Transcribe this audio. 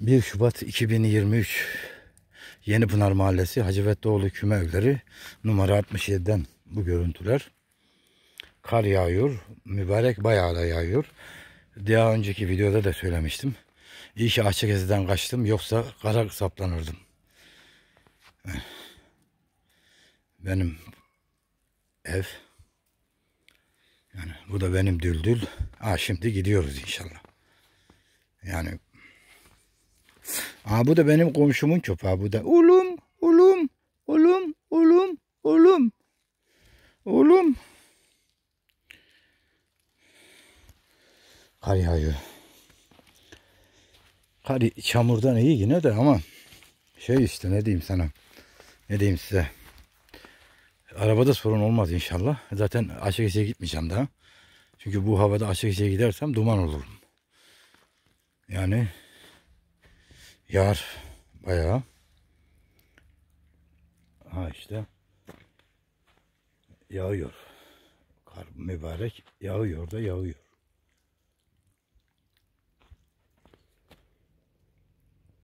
1 Şubat 2023 Yeni Pınar Mahallesi Hacıvettoğlu Küme Evleri numara 67'den bu görüntüler. Kar yağıyor. Mübarek bayağı da yağıyor. Daha önceki videoda da söylemiştim. İyi ki Ahçekezi'den kaçtım yoksa kara saplanırdım. Benim ev. Yani bu da benim düldül. Ha şimdi gidiyoruz inşallah. Yani Aa bu da benim komşumun köpeği bu da. Ulum, ulum, ulum, ulum, ulum. Ulum. Kar yağıyor. Kar çamurdan iyi yine de ama şey işte ne diyeyim sana. Ne diyeyim size. Arabada sorun olmaz inşallah. Zaten açık gitmeyeceğim daha. Çünkü bu havada açık gidersem duman olurum. Yani yağar bayağı. Ha işte yağıyor. Kar mübarek yağıyor da yağıyor.